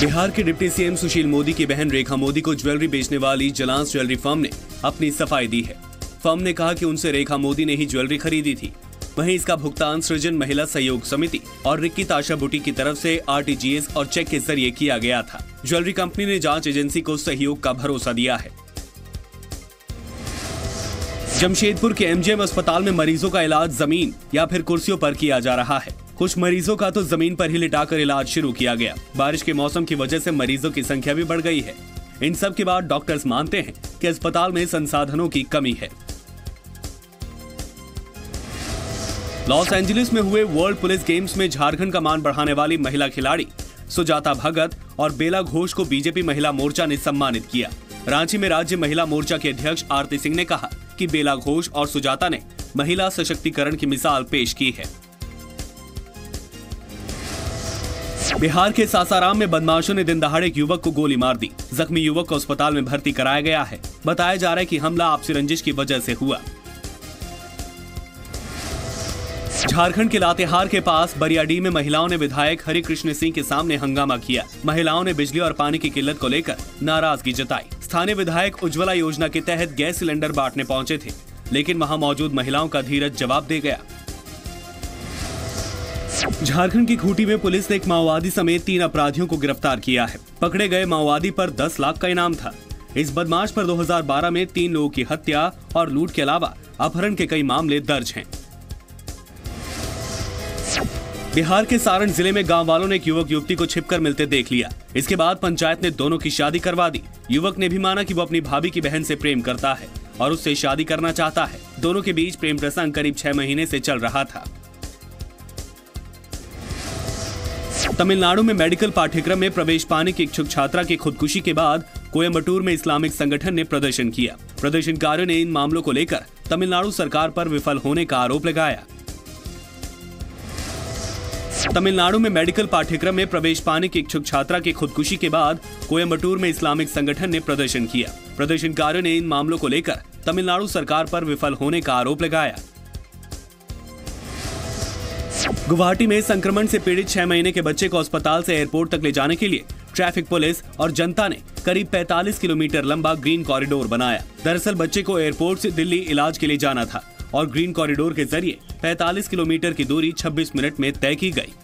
बिहार के deputy CM Sushil Modi की बहन रेखा मोदी को ज्वेलरी बेचने वाली जलांस ज्वेलरी फर्म ने अपनी सफ़ाई दी है। फर्म ने कहा कि उनसे रेखा मोदी ने ही ज्वेलरी खरीदी थी। वहीं इसका भुगतान सृजन महिला सहयोग समिति और रिक्की ताशा बुटी की तरफ़ से आरटीजीएस और चेक के ज़रिए किया गया था। ज्वेलरी कंपनी ने जाँच एजेंसी को सहयोग का भरोसा दिया है। जमशेदपुर के एमजीएम अस्पताल में मरीजों का इलाज ज़मीन या फिर कुर्सियों पर किया जा रहा है। कुछ मरीजों का तो ज़मीन पर ही लिटाकर इलाज शुरू किया गया। बारिश के मौसम की वजह से मरीजों की संख्या भी बढ़ गई है। इन सब के बाद डॉक्टर्स मानते हैं कि अस्पताल में संसाधनों की कमी है। लॉस एंजलिस में हुए वर्ल्ड पुलिस गेम्स में झारखंड का मान बढ़ाने वाली महिला खिलाड़ी सुजाता भगत और बेला घोष को बीजेपी महिला मोर्चा ने सम्मानित किया। रांची में राज्य महिला मोर्चा के अध्यक्ष आरती सिंह ने कहा कि बेला घोष और सुजाता ने महिला सशक्तिकरण की मिसाल पेश की है। बिहार के सासाराम में बदमाशों ने दिन दहाड़े एक युवक को गोली मार दी। जख्मी युवक को अस्पताल में भर्ती कराया गया है। बताया जा रहा है कि हमला आपसी रंजिश की वजह से हुआ। झारखंड के लातेहार के पास बरियाडीह में महिलाओं ने विधायक हरि कृष्ण सिंह के सामने हंगामा किया। महिलाओं ने बिजली और पानी की किल्लत को लेकर नाराज़गी जताई। स्थानीय विधायक उज्ज्वला योजना के तहत गैस सिलेंडर बांटने पहुँचे थे, लेकिन वहाँ मौजूद महिलाओं का धीरज जवाब दे गया। झारखंड की खूटी में पुलिस ने एक माओवादी समेत तीन अपराधियों को गिरफ़्तार किया है। पकड़े गए माओवादी पर 10 लाख का इनाम था। इस बदमाश पर 2012 में तीन लोगों की हत्या और लूट के अलावा अपहरण के कई मामले दर्ज हैं। बिहार के सारण ज़िले में गाँव वालों ने एक युवक युवती को छिपकर मिलते देख लिया। इसके बाद पंचायत ने दोनों की शादी करवा दी। युवक ने भी माना कि वो अपनी भाभी की बहन से प्रेम करता है और उससे शादी करना चाहता है। दोनों के बीच प्रेम प्रसंग करीब छह महीने से चल रहा था। तमिलनाडु में मेडिकल पाठ्यक्रम में प्रवेश पाने की इच्छुक छात्रा की खुदकुशी के बाद कोयम्बटूर में इस्लामिक संगठन ने प्रदर्शन किया। प्रदर्शनकारियों ने इन मामलों को लेकर तमिलनाडु सरकार पर विफल होने का आरोप लगाया। तमिलनाडु में मेडिकल पाठ्यक्रम में प्रवेश पाने की इच्छुक छात्रा की खुदकुशी के बाद कोयम्बटूर में इस्लामिक संगठन ने प्रदर्शन किया। प्रदर्शनकारियों ने इन मामलों को लेकर तमिलनाडु सरकार पर विफल होने का आरोप लगाया। गुवाहाटी में संक्रमण से पीड़ित छह महीने के बच्चे को अस्पताल से एयरपोर्ट तक ले जाने के लिए ट्रैफ़िक पुलिस और जनता ने करीब 45 किलोमीटर लंबा ग्रीन कॉरिडोर बनाया। दरअसल बच्चे को एयरपोर्ट से दिल्ली इलाज के लिए जाना था और ग्रीन कॉरिडोर के ज़रिए 45 किलोमीटर की दूरी 26 मिनट में तय की गई।